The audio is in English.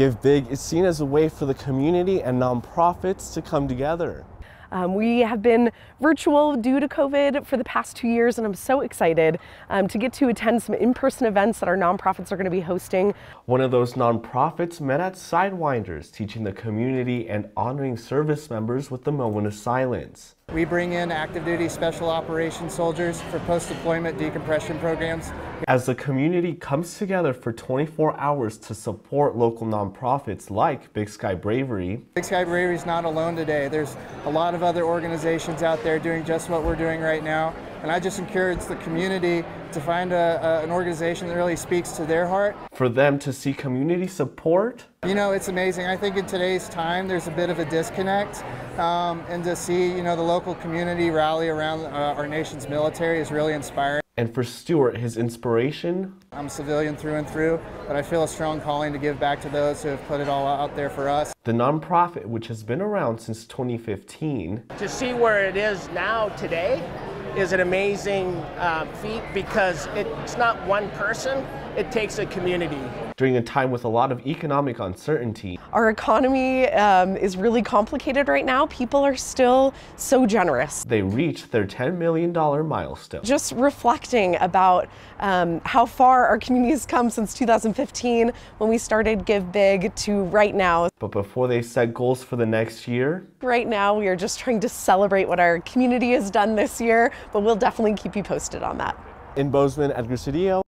Give Big is seen as a way for the community and nonprofits to come together. Um, we have been virtual due to COVID for the past two years, and I'm so excited um, to get to attend some in person events that our nonprofits are going to be hosting. One of those nonprofits met at Sidewinders, teaching the community and honoring service members with the moment of silence. We bring in active duty special operations soldiers for post deployment decompression programs. As the community comes together for 24 hours to support local nonprofits like Big Sky Bravery, Big Sky Bravery is not alone today. There's a lot of other organizations out there doing just what we're doing right now. And I just encourage the community to find a, a, an organization that really speaks to their heart. For them to see community support? You know, it's amazing. I think in today's time, there's a bit of a disconnect. Um, and to see, you know, the local community rally around uh, our nation's military is really inspiring. And for Stuart, his inspiration? I'm a civilian through and through, but I feel a strong calling to give back to those who have put it all out there for us. The nonprofit, which has been around since 2015. To see where it is now today is an amazing uh, feat because it's not one person, it takes a community. During a time with a lot of economic uncertainty, our economy um, is really complicated right now. People are still so generous. They reached their $10 million milestone. Just reflecting about um, how far our community has come since 2015 when we started Give Big to right now. But before they set goals for the next year, right now we are just trying to celebrate what our community has done this year, but we'll definitely keep you posted on that. In Bozeman, Edgar Cedillo.